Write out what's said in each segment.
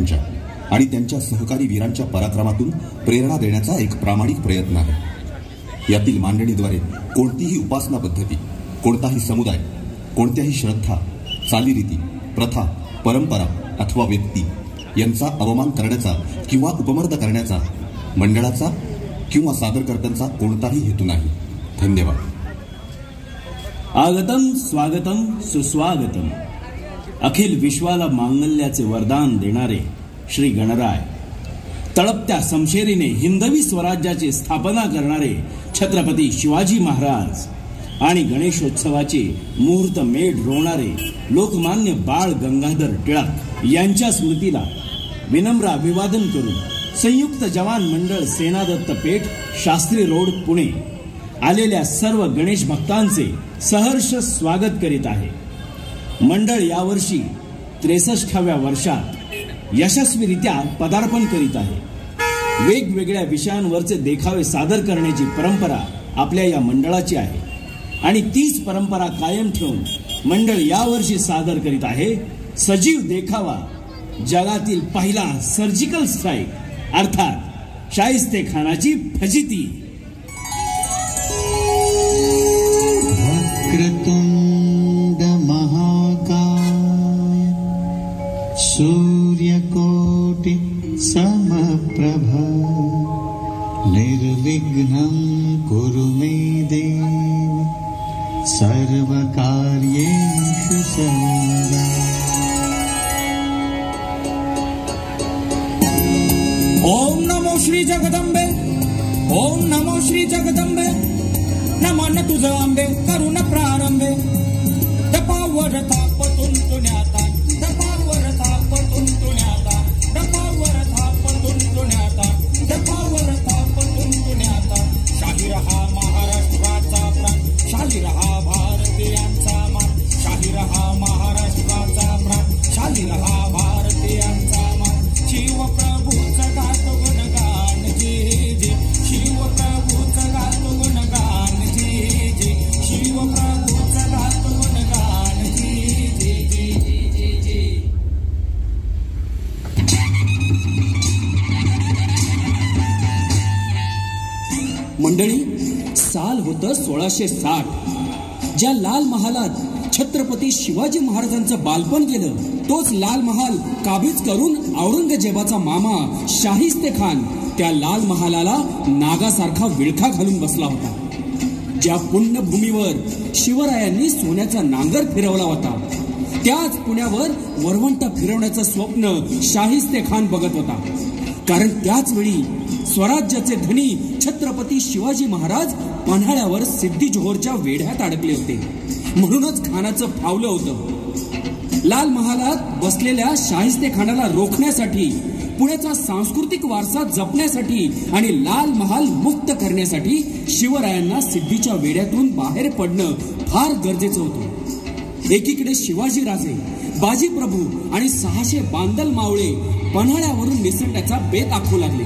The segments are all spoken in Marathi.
महाराजांच्या आणि त्यांच्या सहकारी वीरांच्या पराक्रमातून प्रेरणा देण्याचा एक प्रामाणिक प्रयत्न आहे. यातील मांडणीद्वारे कोणतीही उपासना पद्धती कोणताही समुदाय कोणत्याही श्रद्धा चालीरीती प्रथा परंपरा अथवा व्यक्ती यांचा अवमान करण्याचा किंवा उपमर्द करण्याचा मंडळाचा किंवा सादरकर्त्यांचा कोणताही हेतू नाही. धन्यवाद. आगतम स्वागतम सुस्वागतम. अखिल विश्वाला मांगल्याचे वरदान देणारे श्री गणराय. तळपत्या समशेरीने हिंदवी स्वराज्याची स्थापना करणारे छत्रपती शिवाजी महाराज आणि गणेशोत्सवाचे मुहूर्त मेढ रोवणारे लोकमान्य बाळ गंगाधर टिळक यांच्या स्मृतीला विनम्र अभिवादन करून संयुक्त जवान मंडळ सेनादत्त पेठ शास्त्री रोड पुणे आलेल्या सर्व गणेश भक्तांचे सहर्ष स्वागत करीत आहे. मंडळ यावर्षी त्रेसष्टाव्या वर्षात यशस्वीरित्या पदार्पण करीत आहे. वेगवेगळ्या विषयांवरचे देखावे सादर करण्याची परंपरा आपल्या या मंडळाची आहे. आणि तीच परंपरा कायम ठेवून मंडळ यावर्षी सादर करीत आहे. सजीव देखावा जगातील पहिला सर्जिकल स्ट्राईक अर्थात शाहिस्ते खानाची फजिती. समप्रभ होतं साठ ज्या लाल महालात छत्रपती शिवाजी महाराजांचं बालपण गेलं तोच लाल महाल काबीज करून औरंगजेबाचा मामा शाहिस्ते खान त्या लाल महालाला नागासारखा विळखा घालून बसला होता. ज्या पुण्यभूमीवर शिवरायांनी सोन्याचा नांगर फिरवला होता त्याच पुण्यावर वरवंटा फिरवण्याचं स्वप्न शाहिस्ते खान बघत होता. कारण त्याच वेळी स्वराज्याचे धनी छत्रपती शिवाजी महाराज पन्हाळ्यावर सिद्धी जोहरच्या वेढ्यात अडकले होते. म्हणूनच खानाचं फावलं होतं. लाल महालात बसलेल्या शाहिस्ते खानाला रोखण्यासाठी पुण्याचा सांस्कृतिक वारसा जपण्यासाठी आणि लाल महाल मुक्त करण्यासाठी शिवरायांना सिद्धीच्या वेड्यातून बाहेर पडणं फार गरजेचं होतं. एकीकडे शिवाजी राजे बाजी प्रभू आणि सहाशे बांदल मावळे पन्हाळ्यावरून निसटण्याचा बेत आखू लागले.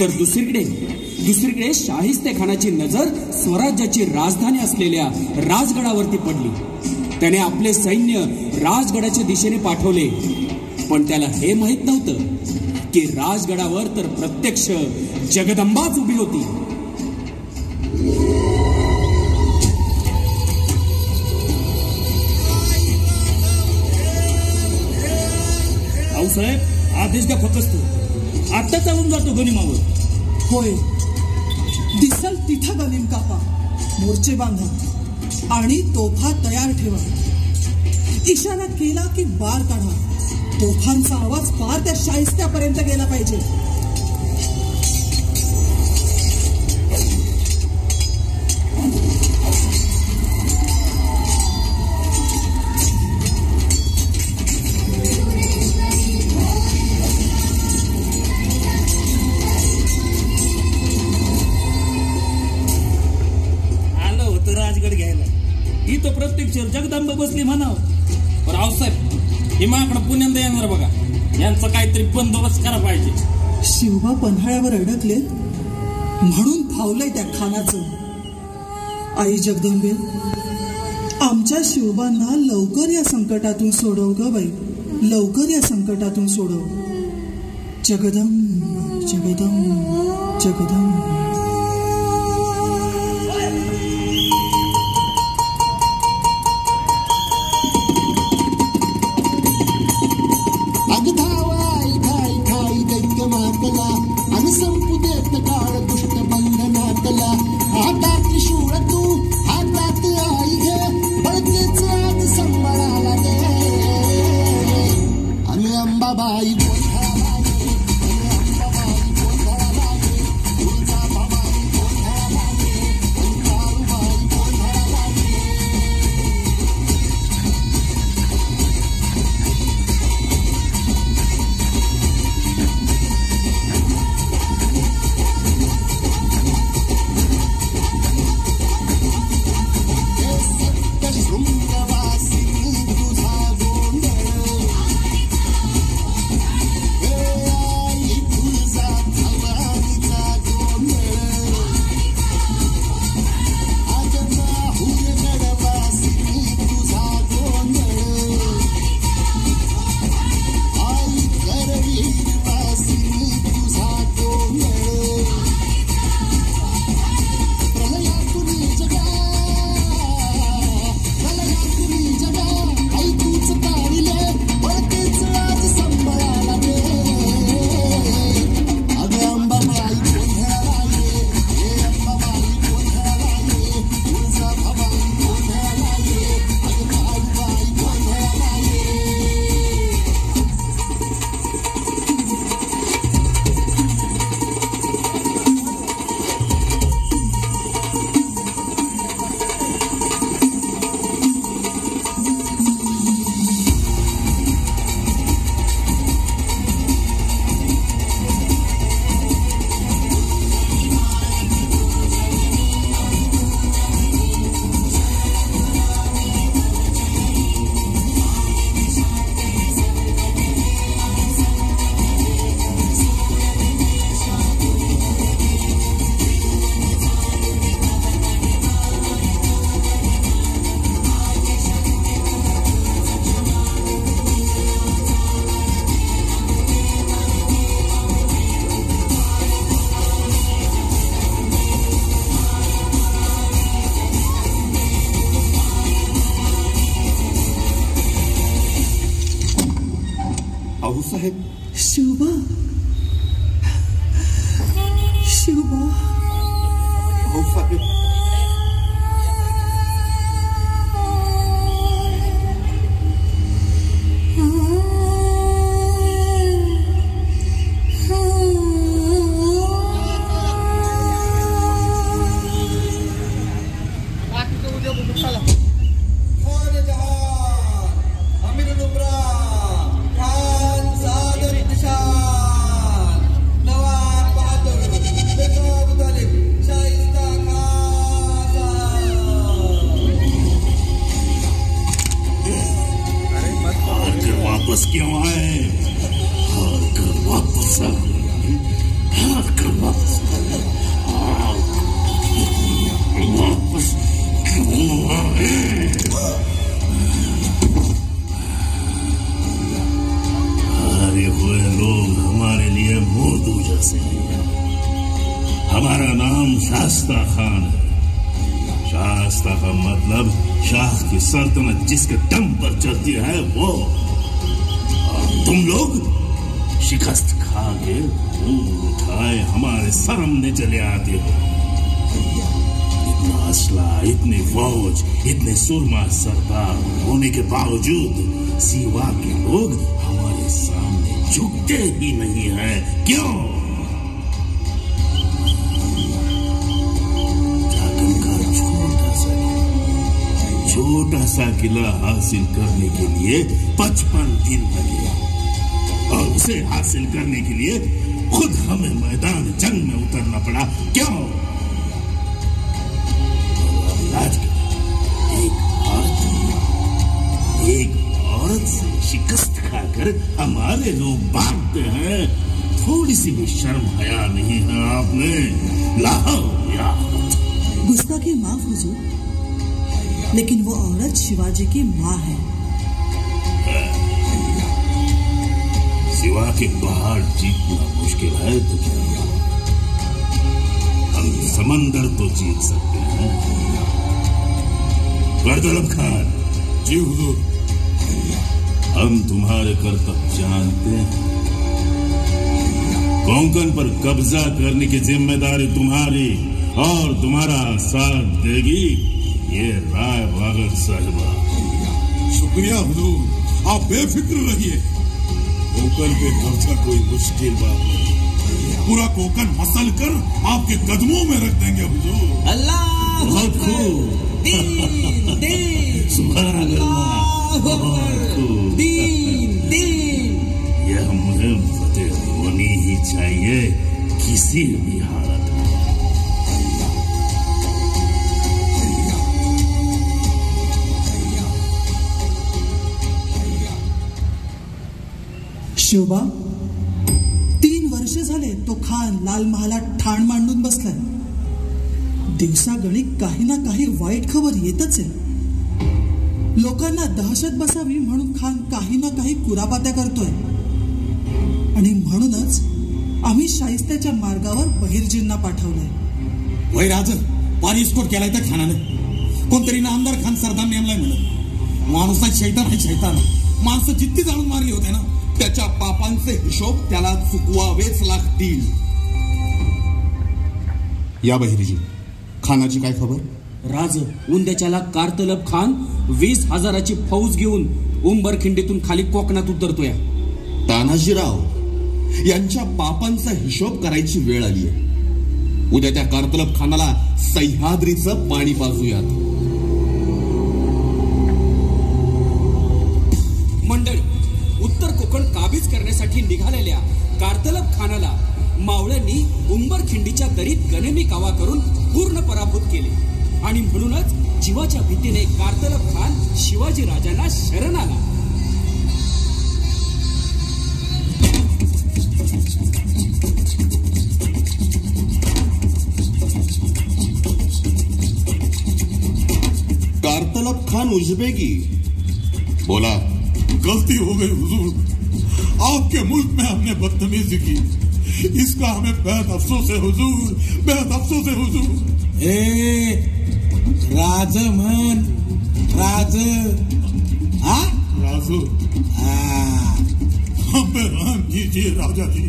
तर दुसरीकडे दुसरीकडे शाहिस्ते खानाची नजर स्वराज्याची राजधानी असलेल्या राजगडावरती पडली. त्याने आपले सैन्य राजगडाच्या दिशेने पाठवले. पण त्याला हे माहीत नव्हतं की राजगडावर तर प्रत्यक्ष जगदंबाच उभी होती. भाऊसाहेब आधीच का फकसतो आता चालून जातो गनिमावर होय. दिसल तिथं गलीम कापा मोर्चे बांधा. आणि तोफा तयार ठेवा. इशारा केला की बार काढा. तोफांचा आवाज फार त्या शाहिस्त्यापर्यंत गेला पाहिजे. भाऊसाहेब रावसाहेब हे माकडं पुण्यांदा येणार बघा. यांचा काहीतरी बंदोबस्त करा पाहिजे. शिवबा पन्हाळ्यावर अडकले. म्हणून फावलंय त्या खानाचं. आई जगदंबे आमच्या शिवबांना लवकर या संकटातून सोडव ग बाई. लवकर या संकटातून सोडव. जगदम जगदम जगदम हैं हमारा नाम शास्ता खान है। शास्ता का मतलब शाह की सल्तनत जिसके दम पर चलती है, वो और तुम लोग शिकस्त खा के उठाए, हमारे सामने चले आते हो। इतना असला, इतनी फौज, इतने सुरमा सरदार होने के बावजूद सिवा के लोग हमारे सामने झुकते ही नहीं है। क्यों? छोटा सा किला हासिल करने के लिए पचपन दिन लगे और उसे हासिल करने के लिए खुद हमें मैदान जंग में उतरना पड़ा। क्यों और आज एक एक औरत से शिकस्त खाकर हमारे लोग भागते हैं। थोड़ी सी भी शर्म हया नहीं है आपने? लाओ या गुस्ताखी माफ़ हुजूर लेकिन वो औरत शिवाजी की माँ है। शिवा के पहाड़ जीतना मुश्किल है तो क्या हम समंदर तो जीत सकते हैं। गर्दलब खान, जी हुजूर। हम तुम्हारे कर्तव्य जानते हैं। कोंकण पर कब्जा करने की ज़िम्मेदारी तुम्हारी और तुम्हारा साथ देगी। ये राय बागल साहिबा। शुक्रिया हुजूर आप बेफिक्र रहिए। कोकण पे कब्जा कोई मुश्किल बात नहीं। पूरा कोकन मसल कर आपके कदमों में रख देंगे हुजूर। अल्लाह बहुत खूब। खूब। दीन यह मुहिम फतेह होनी ही चाहिए। किसी भी हालत शिवबा? तीन वर्ष झाले तो खान लाल महालात ठाण मांडून बसलाय दिवसागणिक काही ना काही वाईट खबर येतच आहे. लोकांना दहशत बसावी म्हणून खान काही ना काही कुरापात्या करतोय. आणि म्हणूनच आम्ही शाहिस्त्याच्या मार्गावर बहिर्जींना पाठवलंय. वय राज पाणी स्फोट केलाय त्या खानाने. कोणतरी नामदार खान सरदार नेमलाय म्हणून. माणूस शैतान आहे शैतान. माणसं जितकी जाणून मारली होते ना. त्याच्या पापांचे हिशोब त्याला चुकवावेच लागतील. या बहिरीजी खानाची काय खबर? राज उंद्याच्याला कारतलब खान वीस हजाराची फौज घेऊन उंबरखिंडीतून खाली कोकणात उतरतोय. तानाजीराव यांच्या पापांचा हिशोब करायची वेळ आली आहे उद्या त्या कारतलब खानाला सह्याद्रीचं पाणी पाजूयात. करण्यासाठी निघालेल्या कार्तलब खानाला मावळ्यांनी उंबरखिंडीच्या दरीत गनेमी कावा करून पूर्ण पराभूत केले. आणि म्हणूनच जीवाच्या भीतीने कार्तलब खान शिवाजी राजांना शरण आला. कार्तलब खान उजबेगी. बोला गलती हो गई हुजूर. आपके मुल्क में हमने बदतमीजी की। इसका हमें बेहद अफसोस है हुजूर बेहद अफसोस है हुजूर। ए राज म्हण राज। हा? राजू हा. हम पे रहम कीजिए राजा जी।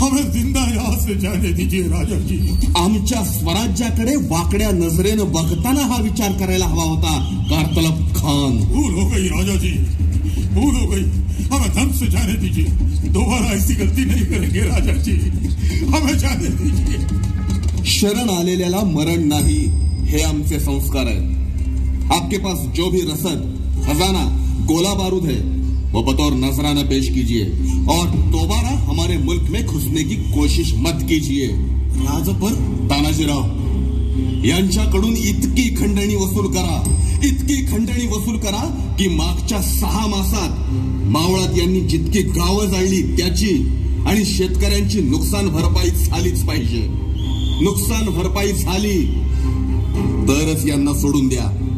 हमें ज़िंदा यहाँ से जाने दीजिए राजा जी। आमच्या स्वराज्याकडे वाकड्या नजरेनं बघताना हा विचार करायला हवा होता कारतलब खान। भूल हो गई राजा जी। भूल हो गई। हमें धन से जाने दीजिए। दोबारा ऐसी गलती नहीं करेंगे राजा जी। हमें जाने दीजिए। शरण आलेल्याला मरण नाही हे आमचे संस्कार आहेत. आपके पास जो भी रसद खजाना गोला बारूद है वो बतौर नजराना पेश कीजिए और दोबारा हमारे मुल्क में घुसने की कोशिश मत कीजिए। राज पर? तानाजीराव यांच्याकडून इतकी खंडणी वसूल करा इतकी खंडणी वसूल करा की मागच्या सहा मासात मावळात यांनी जितकी गावं जाळली त्याची आणि शेतकऱ्यांची नुकसान भरपाई झालीच पाहिजे. नुकसान भरपाई झाली तरच यांना सोडून द्या.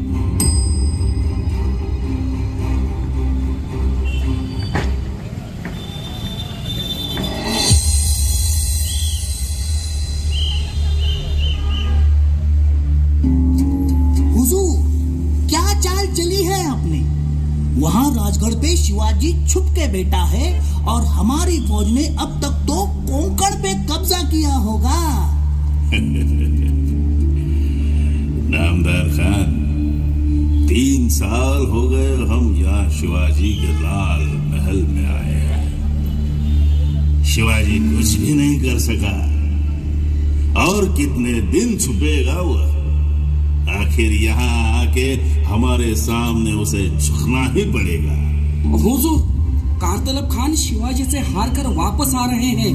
बैठा है और हमारी फौज ने अब तक तो कोंकण पे कब्जा किया होगा। नामदार खान तीन साल हो गए हम यहाँ शिवाजी के लाल महल में आए हैं। शिवाजी कुछ भी नहीं कर सका। और कितने दिन छुपेगा वह आखिर यहाँ आके हमारे सामने उसे झुकना ही पड़ेगा। हुजूर कारतलब खान शिवाजी से हार कर वापस आ रहे हैं।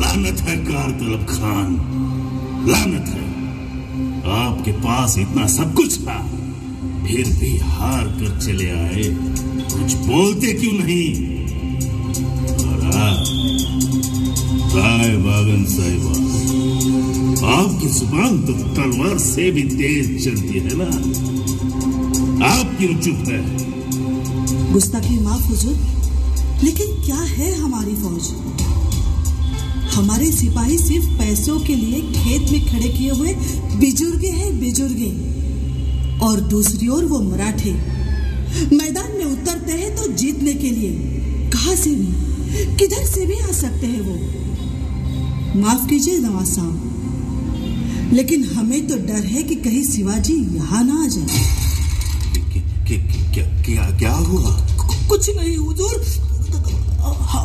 लानत है कारतलब खान। लानत है। आपके पास इतना सब कुछ था। फिर भी हार कर चले आए। कुछ बोलते क्यों नहीं? और आप राय बागन साहिबा आपकी ज़ुबान तो तलवार से भी तेज चलती है ना? आप क्यों चुप है? गुस्ताखी माफ़ हुजूर, लेकिन क्या है हमारी फौज? हमारे सिपाही सिर्फ़ पैसों के लिए खेत में खड़े किए हुए बिजुर्गे हैं बिजुर्गे, और दूसरी ओर वो मराठे। मैदान में उतरते हैं तो जीतने के लिए, कहा से भी, किधर से भी आ सकते हैं वो? माफ़ कीजिए नवाज़ साहब। लेकिन हमें तो डर है कि कहीं शिवाजी यहाँ ना आ जाए। क्या क्या क्या क्या हुआ? कुछ नहीं हुजूर।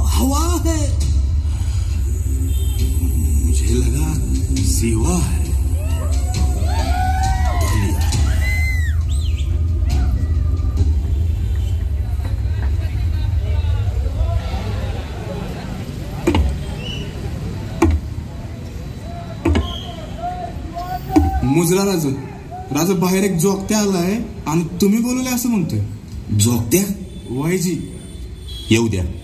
हवा है। मुझे लगा सिवा है। मुजरा राज राज बाहेर एक जोगत्या आलाय आणि तुम्ही बोलवले असं म्हणतोय. जोगत्या वायजी. येऊ द्या.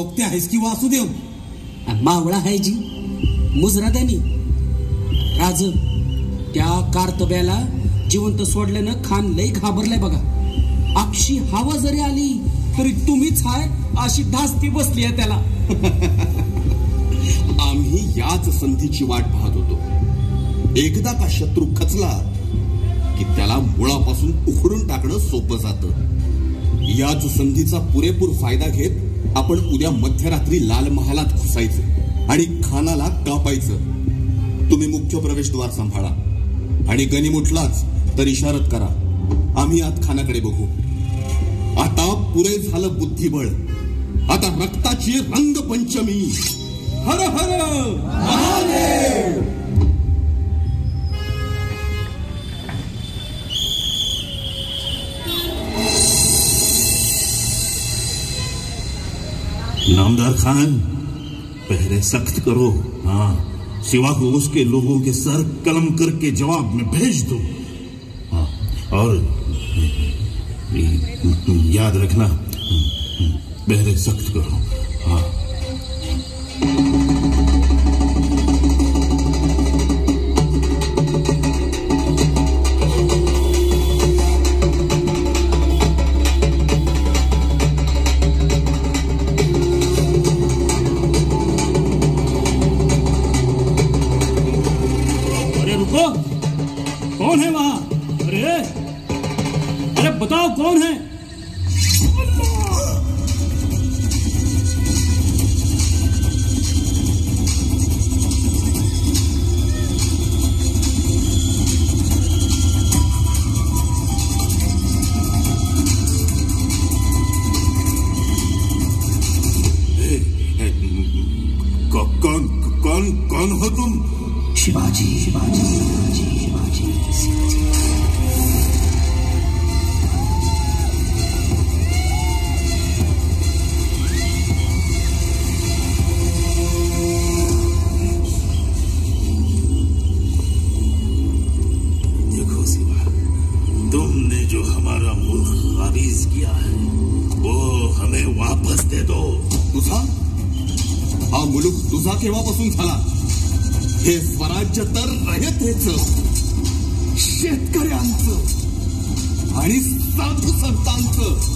अरे आहेस की वासुदेव? मावळा आहे जी मुजराद्यानी राज त्या कारतब्याला जिवंत सोडल्यानं खान लय घाबरलाय बघा. अक्षी हवा जरी आली तरी तुम्हीच हाय अशी धास्ती बसली आहे त्याला. आम्ही याच संधीची वाट पाहत होतो. एकदा का शत्रू खचला की त्याला मुळापासून उखडून टाकणं सोपं जातं. याच संधीचा पुरेपूर फायदा घेत आपण उद्या मध्यरात्री लाल महालात घुसायचं आणि खानाला कापायचं. तुम्ही मुख्य प्रवेशद्वार सांभाळा. आणि गनिम उठलाच तर इशारत करा. आम्ही आत खानाकडे बघू. आता पुरे झालं बुद्धिबळ. आता रक्ताची रंगपंचमी. हर हर! महादेव! नामदार खान पहरे सख्त करो। हाँ सिवा को उसके लोगों के सर कलम करके जवाब में भेज दो। हाँ और याद रखना पहरे सख्त करो। हा मुलूक तुझा केव्हापासून झाला? हे स्वराज्य तर रयतेच. शेतकऱ्यांचं आणि साधू संतांचं.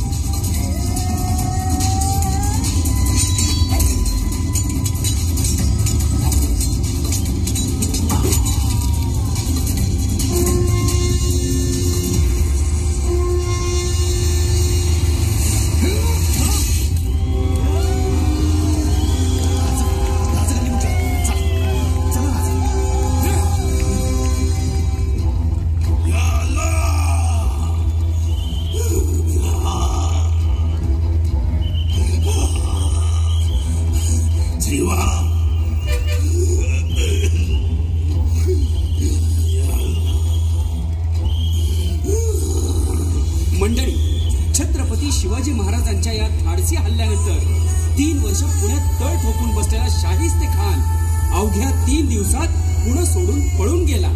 दिवसात पुणे सोडून पळून गेला.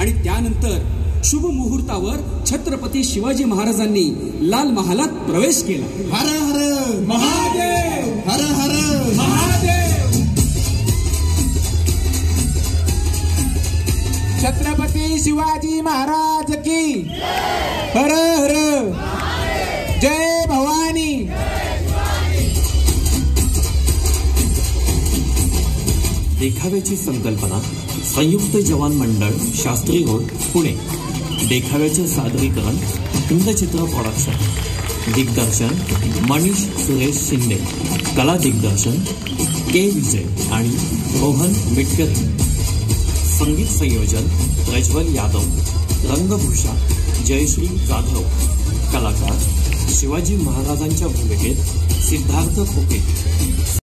आणि त्यानंतर शुभ मुहूर्तावर छत्रपती शिवाजी महाराजांनी लाल महालात प्रवेश केला. हर हर महादेव हर हर महादेव. छत्रपती शिवाजी महाराज की हर हर जय. देखाव्याची संकल्पना संयुक्त जवान मंडळ शास्त्री रोड पुणे. देखाव्याचे सादरीकरण हिंदचित्र प्रॉडक्शन दिग्दर्शन मनीष सुरेश शिंदे. कला दिग्दर्शन के विजय आणि रोहन मिटकरी. संगीत संयोजन प्रज्वल यादव. रंगभूषा जयश्री जाधव. कलाकार शिवाजी महाराजांच्या भूमिकेत सिद्धार्थ खोके.